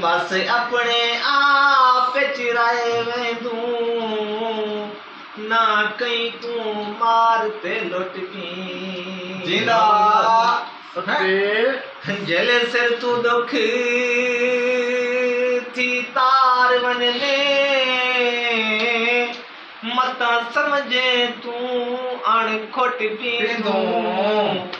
बस अपने आप चिराए वेंदूं ना कहीं तू मारते लुटकी। ज़िंदा। जले सिर तू दुख थी तार वनने मता समझे तू अण खोट पींदूं बेबहा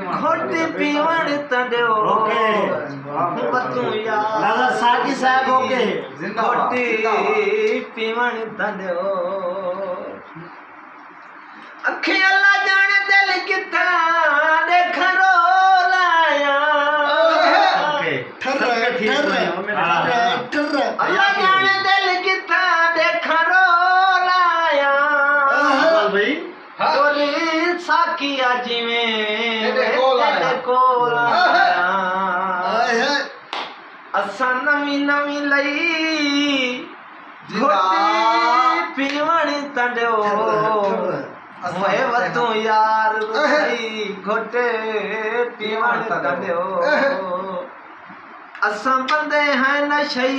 घोटे पीवण तड़ो ओके बतू यार। दादा साकी साहब ओके घोटे पीवण तड़ो अखे अल्लाह जाने दिल किथा? पीवण तंडियो वे वतू यार घोटे पीवण तंडियो असां बंदे हैं नशई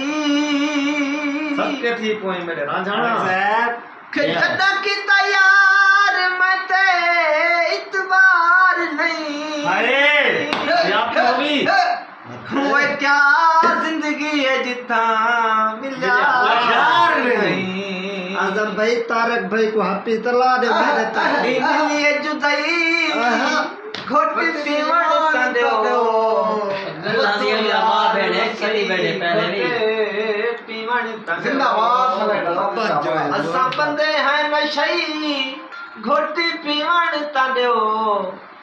सबके थी पोई मेरे रांझाना साहब खड़ा कीता यार मैं ते इतबार नहीं। अरे या तो भी वे क्या ज़िंदगी है जिथा मिला यार नहीं आज़म भाई तारक भाई को हापी तला दे मेरे दी। मिली है जुदाई घोट पीवण तंदियो पीवण जिंदाबाद। असां बंदे हैं नशई। घोटी पीवण तंदियो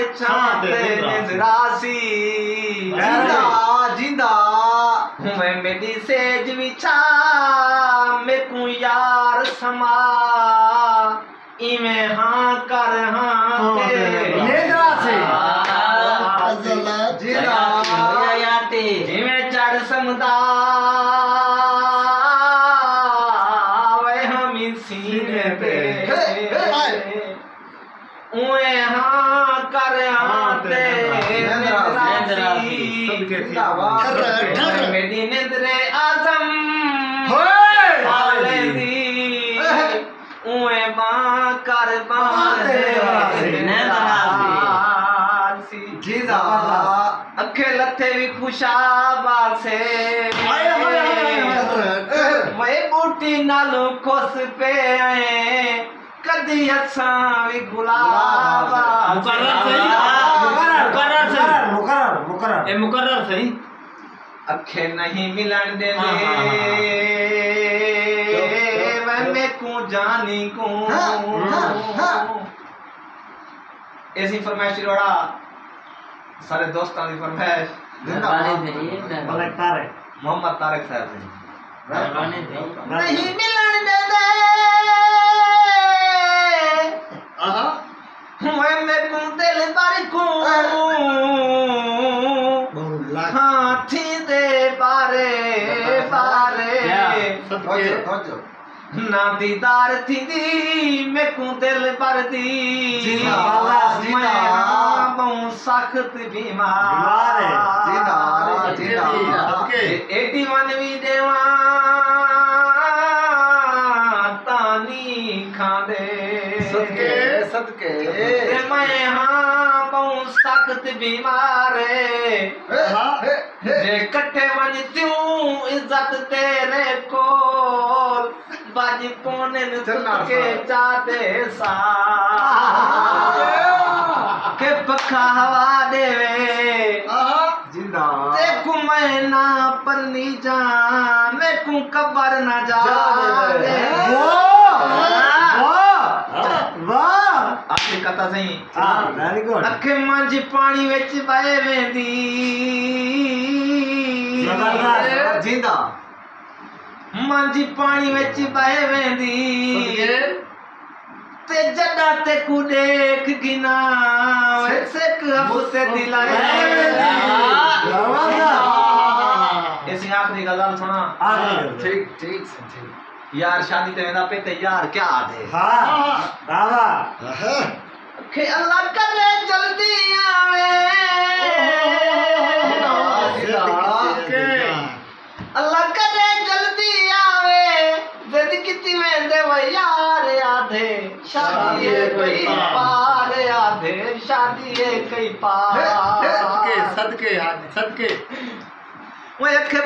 कर छा ते निजरासी ज़िंदा ज़िंदा। मैं मेरी सेज विछा मैं को यार समा। इवें हाँ कर हाँ ते। से। ज़िंदा। जिवें चढ़ समदा। वे हम सीने पे। उए हाँ कर हाँ नेंद्रा, आज़म दी उए माँ कर सी। अखे लथे भी खुशाबासे वे बूटी नालो खुश पे आए। गुलाबा। मुकर्रर सही? मुकर्रर। सही? मुकर्रर मुकर्रर ए मुकर्रर सही? अखे नहीं मिलन दे हाँ, हाँ, हाँ, मैं को जानी को। हाँ, हाँ, हाँ। ऐसी फरमाइश रोड़ा सारे दोस्तां दी फरमाइश मोहम्मद तारक साहब। नहीं। नहीं मिलन दे हाथी पारे पारे नदीदार थी मन भी देवा मैं हाँ बहु सख्त बीमार है। जे कट्ठे वञ थियूं इज़त तेरे कोल बाजी कोने के चाहते सा के पखा हवा देवे। जिंदाबाद ते कु मैं ना पन्नी जा मैं कु कबर न जा जा दे। वाह वाह कथा सही हाँ वेरी गुड अखे मंझ पानी विच बहे वेंदी ज़बरदस्त। ज़िंदा मंझ पानी विच बहे वेंदी ते जॾा ते कु देख गिना सिक हफ़्ते दिलाए इसी आखिरी गल सुना ठीक ठीक ठीक यार शादी ते वेंदा पे ते यार क्या आदे हाँ अल्लाह करे जल्दी आवे। अल्लाह करे जल्दी आवे। जद किती वेंदे वो यार आधे शादी है कई पार आधे शादी है कई पार। सदके सदके वो अखे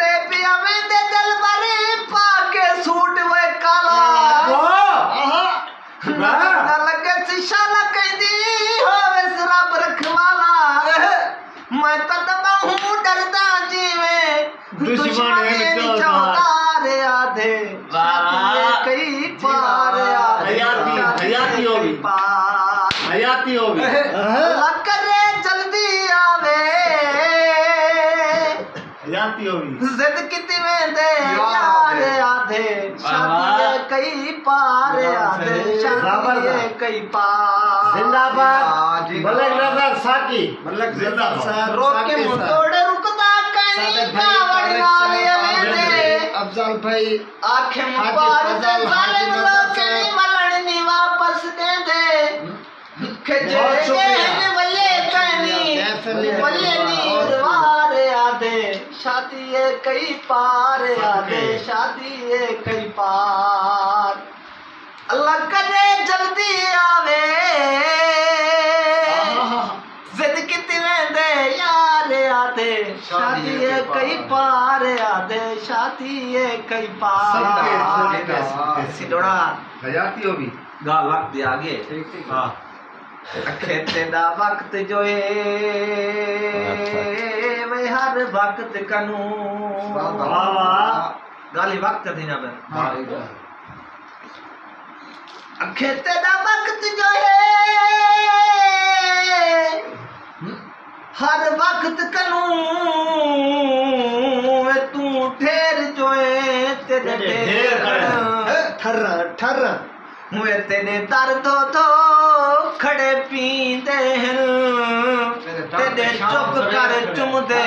ते पिया वेंदे दिल भरे पाके सूट पार आधे शादी है कई पार। जिंदाबाद। जिंदाबाद। मलक नज़र साकी। मलक रोक मुँह रुकदा कहीं कावड़ नाल अफजल भाई आखे मुबार दे जालिम नी वापस दे दे। खजे बहुत ने वले कनी Definitely. वले नी उरवार आधे शादी है कई पार आधे शादी है कई पार। अल्लाह करे जल्दी आवे। जिद किती वेंदे यार आधे शादी है कई पार आधे शादी है कई पार। सिलोड़ा हयाती होगी। गा वक्त दे आगे। ठीक ठीक। हाँ। खेते दा वक्त जो है वे हर वक्त कनू गाली वक्त थी ना मैं। खेते दा वक्त जो है हर वक्त तू ठेर जो है तेरे तेरे। ठर ठर हुए तेरे दर दो तो खड़े पींदे हैं तेरे चुप कर चुमदे।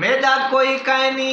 मेरा कोई कहनी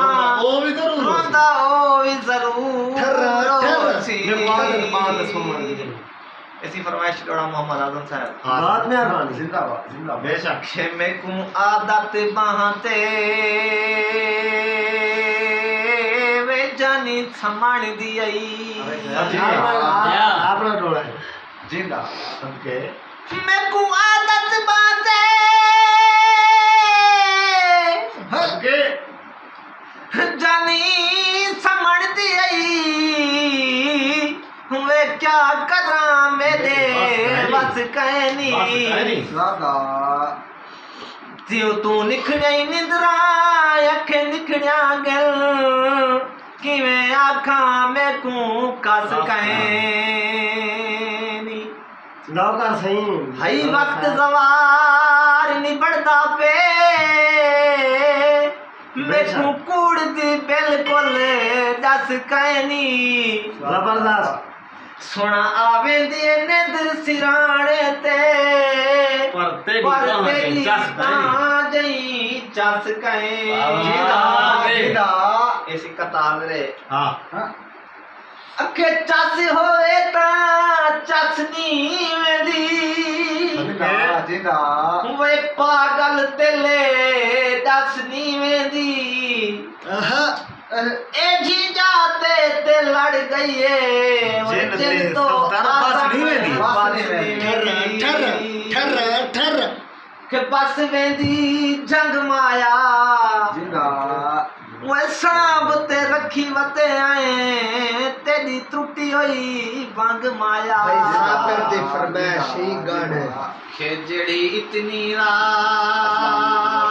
ऐसी फरमाइश डोड़ा मोहम्मद आज़म साहब बाद में आनी जिंदाबाद जिंदाबाद। बेशक। खे में को आदत बहाते वे जानी समान दी आई आपना टोला है। ज़िंदा सबके मैं को आदत बाते कहनी। जियो तू निखड़ई निंदरा अख निखड़िया गल। किवें आखा मैं को कस कहनी। नौकर सही। हई वक्त जवार निबड़दा पे। मैं कूड़ दी बिल्कुल दस कहनी। ज़बरदस्त। ਸੁਣਾ ਆਵੇਂਦੀ ਨੇ ਦਿਲ ਸਿਰਾਣੇ ਤੇ। ਪਰਤੇ ਗੀਤਾਂ ਜਸ ਜਈ ਜਸ ਕਹੇ। ਜਿਹਦਾ ਜਿਹਦਾ ਇਸ ਕਤਾਰ ਰੇ ਅੱਖੇ ਚਸ ਹੋਏ ਤਾਂ ਚੱਸ ਨੀਵੇਂਦੀ ਸਦਕਾ ਜਿਹਦਾ। ਵੇ ਪਾਗਲ ਤੇਲੇ ਦਸ ਨੀਵੇਂਦੀ ਆਹ ਇਹ ਜੀ ਜਾਤੇ ਤੇ ਲੜ ਗਈਏ। दिल तो बस नहीं वेंदी ठर ठर ठर ठर के बस वेंदी जंग माया ओए सांब ते रखी वते आए तेरी त्रुटी होई वंग माया जाकर दे फरमाइश ही गाने खेजड़ी इतनी रात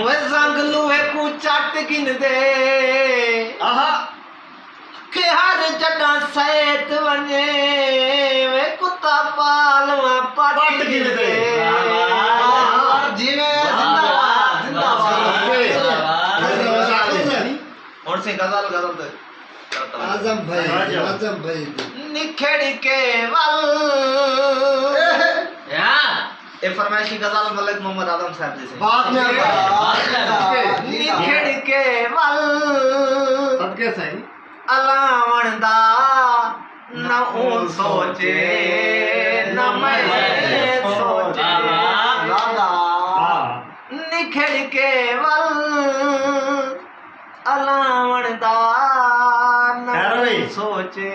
हुए संग लुहे कु चट गिन दे आहा के हर जगह सैत वने वे कुत्ता पालवा पट गिन दे। जिवे जिंदाबाद जिंदाबाद और से गज़ल गज़ल दे आज़म भाई आज़म भाई निखड़ के वल ये फरमाइश की गज़ल मलक मोहम्मद आदम साहब जी से। बात में निखड़ के मल। सदके सही। अलावण दा न ओ सोचे न मैं सोचे। निखड़ के मल। अलावण दा न सोचे।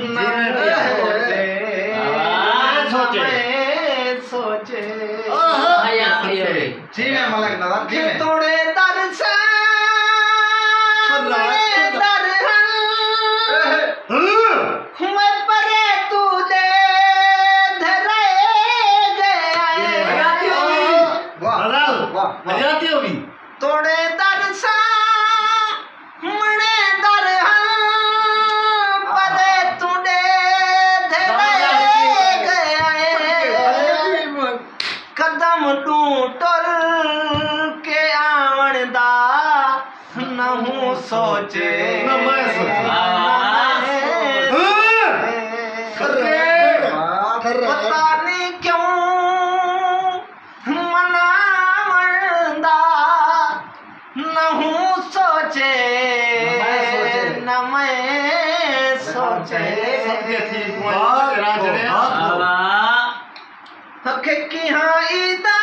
हके की हाँ ईदा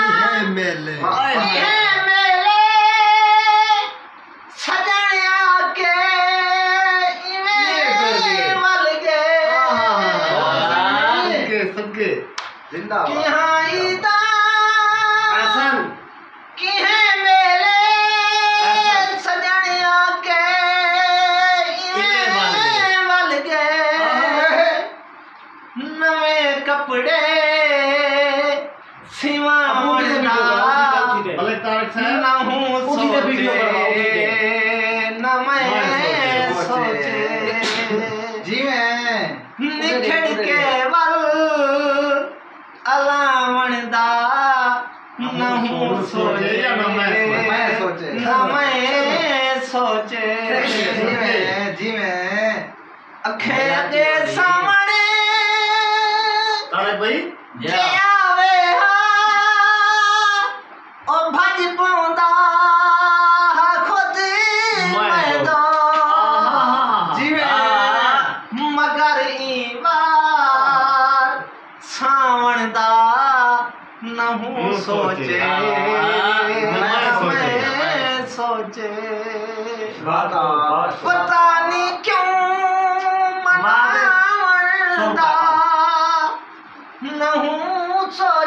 ये मेले ये मेरे सजनिया के इवें मल गए सबके सबके कि जिंदाबाद हाँ ईदा आसान सोचे। जी में जी में अखे अखे सामने ताले भाई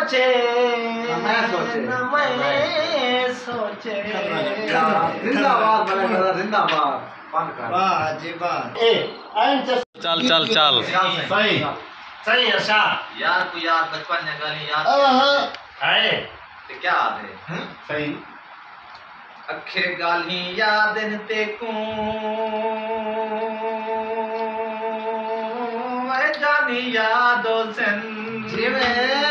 सोचे। चल। चल चल सही। सही। अरशाद यार को यार बचपन जंगली यार। है। तो क्या याद है? हम्म, सही। अखे गाली याद न ते को जानी यादो सन जिवे।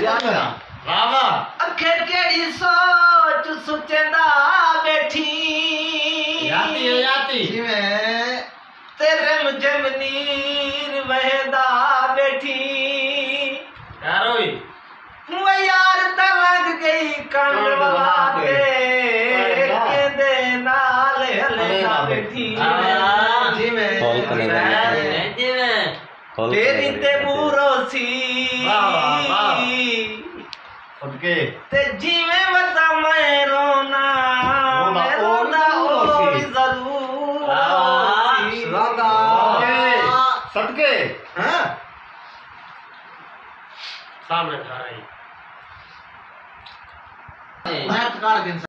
हरियाणा वाह वाह अखे केड़ी सोच सुचंदा बैठी। हरियाती हरियाती जी में तेरे मुझे मनीर वहदा बैठी। तेरी करेगा। ते ते जीवे बता मैं रोना। रोना, मैं रोना ज़रूर। राधा हाँ। सामने खा रही मैं ठकार गिन